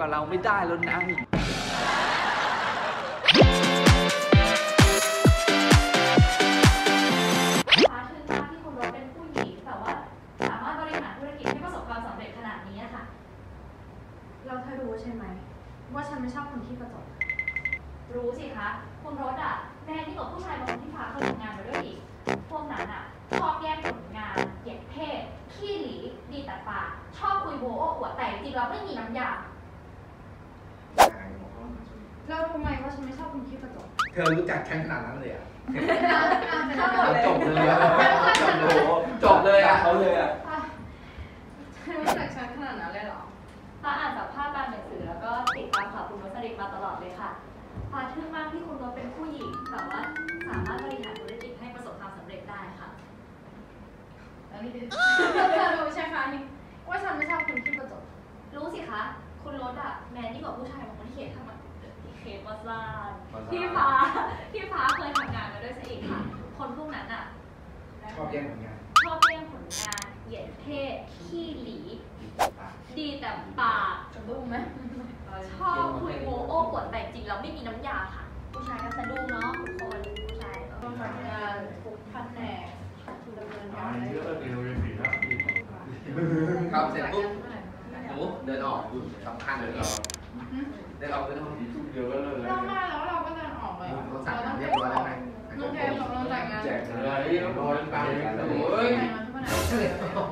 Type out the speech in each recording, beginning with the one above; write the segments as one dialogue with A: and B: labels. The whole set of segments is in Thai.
A: ว่าเราไม่ได้แล้วนะ
B: ฟ้าชื่นชอบที่คุณรถเป็นผู้หญิงแต่ว่าสามารถบริหารธุรกิจให้ประสบความสำเร็จขนาดนี้อะค่ะ
C: เราเธอรู้ใช่ไหม ว่าฉันไม่ชอบคนที่ประจบ
B: รู้สิคะคุณรถอะแม่ที่งกับผู้ชายบางคนที่ฟ้าเคยทำงานมาด้วยอีก พวกนั้นอะชอบแย่งผลงานเหยียดเพศ ขี้หลี ดีแต่ปาก ชอบคุยโว้โอ้อวดแต่จริงๆเราไม่มีน้ำยา
C: เรารู้ไหมว่าฉันไม่ชอบคนที่ประจบ
D: เธอรู้จักฉันขนาดนั้นเลยอะ
C: ชอบหมดเลย
D: จบเลยอะจบเลยจบเลยอะเขาเลยอะ
C: ฉันรู้จักฉันขนาดนั้นเลยเหรอ
B: ฟ้าอ่านสัมภาษณ์ตามหนังสือแล้วก็ติดตามข่าวคุณรสลิดมาตลอดเลยค่ะฟ้าทึ่งมากที่คุณรสเป็นผู้หญิงแต่ว่าสามารถบริหารธุรกิจให้ประสบความสำเร็จได้ค่ะาก
C: จะรู้ไหม
B: ชอบคุยโมโอ้ปวดแต่จริงแล้วไม่มีน้ำยาค่ะ ผู้ชายก็สะดุ้งเนาะทุกคนผู้ชายก็
C: ต้องทำงานทุกแผนกดำเนินการ
D: ครับเสร็จปุ๊บหนูเดินออกสำคัญเลยเราเดินออกเดินออก
C: เรามาแล้วเราก็เดินออกเลย
D: เราสั่งงานเรียบร้อยแล้วไง
C: น้องแกบอกเราแต่งงาน
D: แจกเลยโดนตามโอ้ย
C: ใช่ไหม
D: เดินออก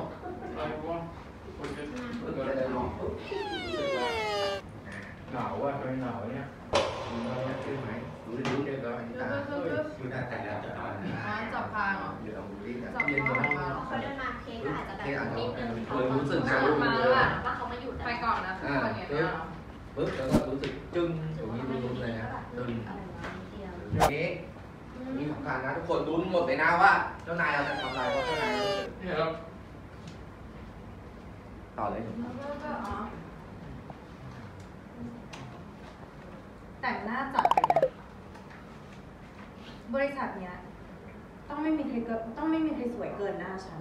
E: หนาวอะทำไมหนาวเนี่ย
D: ขึ้นไหมดูดิดูเดินแล้วอันนี้ตาดูหน้าแต่แล้วจะตอน
C: อ๋อจับพางเหรอ
D: เดี๋ยวลองดูดิ
C: จับ
D: เย็น
C: พา
D: ร้
C: ง
D: อน
C: มาเหรอ
B: เขาเดินมาเค้กอาจจะแบบนิดนึง
D: เคยรู้สึกนะ
C: มาแล้วอะ
B: ว่าเขามาอยู่
C: ไปก่อนนะทุกคนเนี่ยเนี่ย
D: ปึ๊บแล้วก็รู้สึกจึ้งตรงนี้รู้เลยนะตึง
B: อะไรวะนิดเดียว
D: ทีนี้มีสำคัญนะทุกคนรู้หมดเลยนะว่าเจ้านายเราจะทำอะไรเพราะเจ้านายรู้สึก
E: เนี่ยครับ
D: ต่อเลย
C: แต่งหน้าจัดไปนะบริษัทเนี้ย ต้องไม่มีใครเกินต้องไม่มีใครสวยเกินหน้าฉัน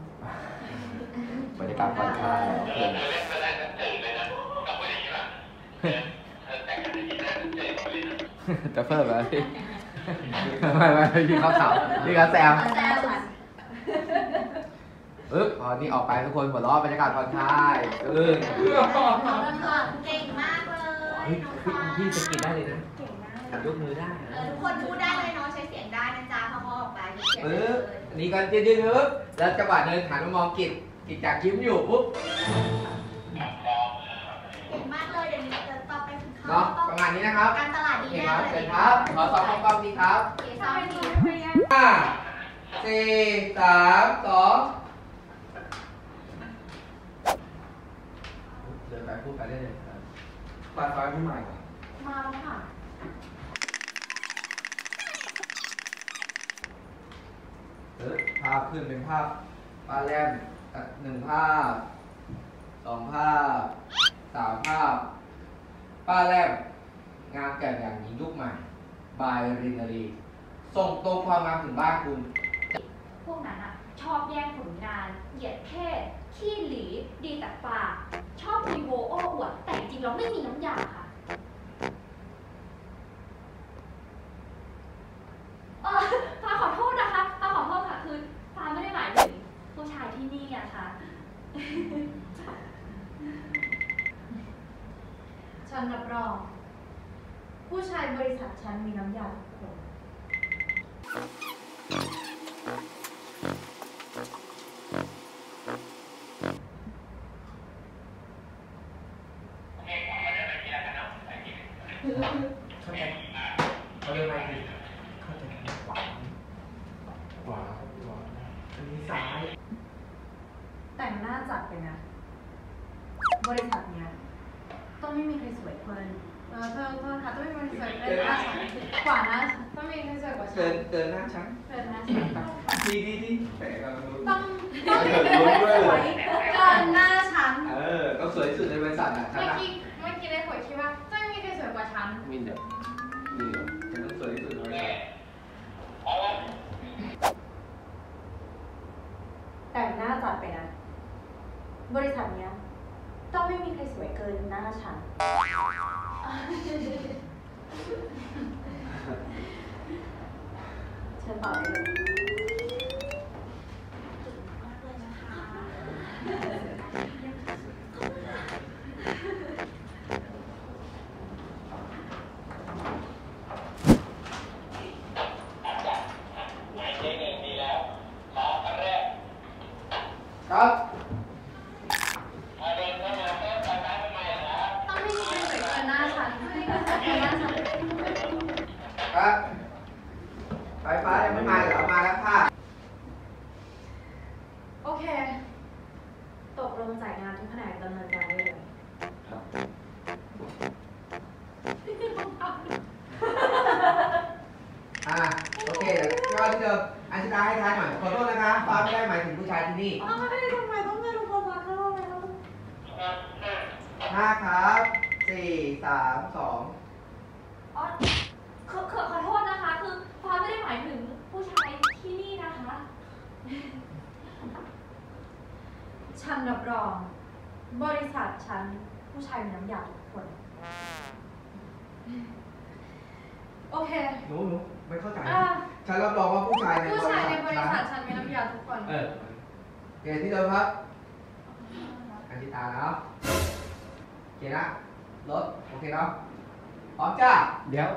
D: บรรยากาศผ่อนคลายจะเพิ่มไหมพี่ไม่ไม่พี่เขาถามพี่เขาแซว
C: แซ่ฉัน
D: ปึ๊บพอนี่ออกไปทุกคนหัวเราะบรรยากาศผ่อนคลายตึ้ง
B: เก่งมากเลย
D: เฮ้ยพี่จะกินได้เลยนะ
B: เก่งมาก
D: ยกมือได้
B: เออทุกคนพูดได้เลยเนาะใช้เสียงได้นะจ๊ะพอเขาออกไปเสียง
D: ปึ๊
B: ได้
D: บ
B: เลย
D: อันนี้ก็ยืดยืดปึ๊บแล้วจังหวะเดินหันมามองกิจกิจจากยิ้มอยู่ปุ๊บ
B: เก่งมากเลยเดี๋ยวนี้จะต่อไปถึงเขา
D: เนาะประมาณนี้นะครับ
B: การตลาด
D: โอ
B: ดี
D: เค
B: แน่
D: ครับ
B: เลย
D: เชิญครับขอสองกล้องดีครับ
B: เก๋ซ้อมดี
D: ห้าสี่สามสอง ปพูดไปได้เลยครับไฟไฟพี่ใหม่ก่อน
B: มาแล้วค่ะ
D: เออภาพขึ้นเป็นภาพป้าแรมอะหนึ่งภาพสองภาพสามภาพป้าแรมงามแก่นอย่างหญิงยุคใหม่ บายรินารี ส่งตรงความงามถึงบ้านคุณ
B: พวกนั้นอะชอบแย่งผลงาน เหยียดเพศขี้หลี ดีแต่ปาก อบคุยโวโอ้อวดแต่จริงเราไม่มีน้ำยาค่ะเออฟ้าขอโทษนะคะฟ้าขอโทษค่ะคือฟ้าไม่ได้หมายถึงผู้ชายที่นี่อะค่ะ
C: ฉันรับรอง ผู้ชายบริษัทฉันมีน้ำยาทุกคน
D: เข้าใจเขาเรียกอะไรเข้าใจขวา
E: ขวาขวา
D: อันนี้ซ้าย
C: แต่งหน้าจัดไปนะ บริษัทเนี้ยต้องไม่มีใครสวยเกินเออเธอเธอค่ะต้องไม่มีใครสวยเกินหน้าฉันกว่านะต้องมีใครสวยกว่าฉั
D: เกิ
C: น
D: นเกินหน้าฉัน
C: เกินหน้าฉัน
D: ดีดีดีแต่เราดู
C: ต้องต้องมีครสวยเกินหน้าฉัน
D: เออก็สวยที่สุดในบริษัทอะฉัน
C: เมื่อ
D: อะ
C: กี้เมื่อกี้ได้ผลคิดว่าต้องมีใครสวยกว่าฉัน
D: มีเดี๋ยวมีเดี๋ยว ฉันต้องสวยที่
C: ครั
D: บ
C: ต้องไม่มีใครสวยเกินหน้าฉันไม่มีใครสวยเกินหน้าฉัน
D: ครับไฟฟ้ายังไม่มาเหรอมาแล้วค่ะ
C: โอเค ตกลงจ่ายงานทุกแผนกดำเนินการได้เลย
D: อ่าโอเคเดี๋ยวก็ที่เดิมอันชิตาให้ทายหน่อยขอโทษนะคะฟ้าไม่ได้หมายถึงผู้ชายที่นี่
C: อ้าวไม่ได้ทำไมต้องไม่รู้ภาษาข้างนอกเลยต้อง
D: ห้าครับสี่สามสอง
B: อ๋อขอขอขอโทษนะคะ คือฟ้าไม่ได้หมายถึงผู้ชายที่นี่นะคะ
C: ฉันรับรอง บริษัทฉันผู้ชายมีน้ำยาทุกคน โอเค
D: หนูหนูไม่เข้าใจ
C: อ่า
D: ฉันรับรองว่าผู้ชายใน
C: ผู้ชายในบริษัท
D: ฉัน
C: ฉันมีน้ำยาทุกคน
D: เออโอเคที่เดิมครับอันชิตาเนาะโอเคนะรถโอเคเนาะพร้อมจ้า
E: เดี๋ยว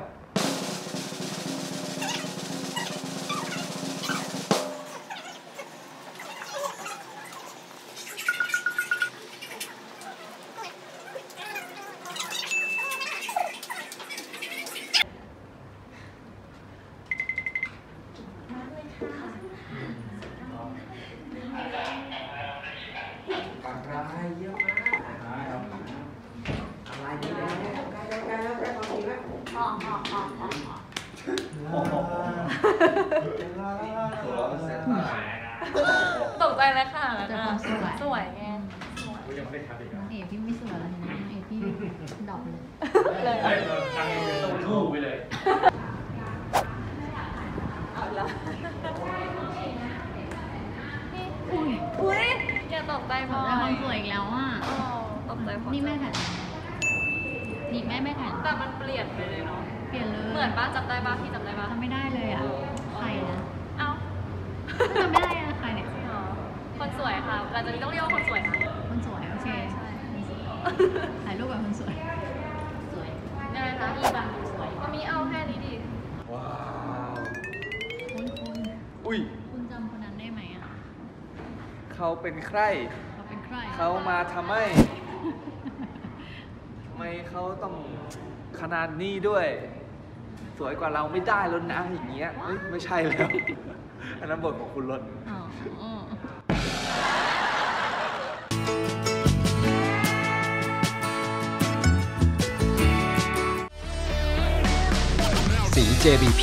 D: หัวเสร็จแล้ว
B: ตกใจเลยค่ะ
A: แต่ความสวย
B: สวยไง
E: กูยังไม่ได้ทักอีก
A: น้องเอพี่ไม่สวยแล้วนะน้องเอพี่ดรอปเลย
E: เฮ้ยเราตั้งเป็นตู้ทูบไปเลย
A: อุ้ย
B: อุ้ยอย่าตกใจ
A: ข
B: พ
A: อ
B: อ
A: ได้ความสวยอีกแล้วอะ
B: อ๋อตกใจพอ
A: นี่แม่ถ่ายนี่แม่ไม่ถ่าย
B: แต่มันเปลี่ยนไปเลยเนาะ
A: เปลี่ยนเลย
B: เหมือนป้าจำได้ป้าที่จำได้ป้า
A: จำไม่ได้เลยอะ ใครนะ
B: เอ้า
A: จำไม่ได้นะใครเนี่ย
B: อ๋อคนสวยค่ะหลังจากนี้ต้องเรียกว่าคนสวยนะ
A: คนสวยโอเค
B: ใช่
A: คนสวยถ่ายรูปกับคนสวยสวย
B: ยังไงคะอีแบบสวยก็มีเอาแค่นี้ดิ
E: ว้าว
A: คุณคุณ
F: อุ้ย
A: คุณจำคนนั้นได้ไหมอะ
F: เขาเป็นใคร
A: เขาเป็นใคร
F: เขามาทำไมทำไมเขาต้องขนาดนี้ด้วย สวยกว่าเราไม่ได้แล้วนะอย่างเงี้ยเอ้ยไม่ใช่แล้ว อันนั้นบทของคุณรถ
A: อ๋ออ๋อ
G: สี JBP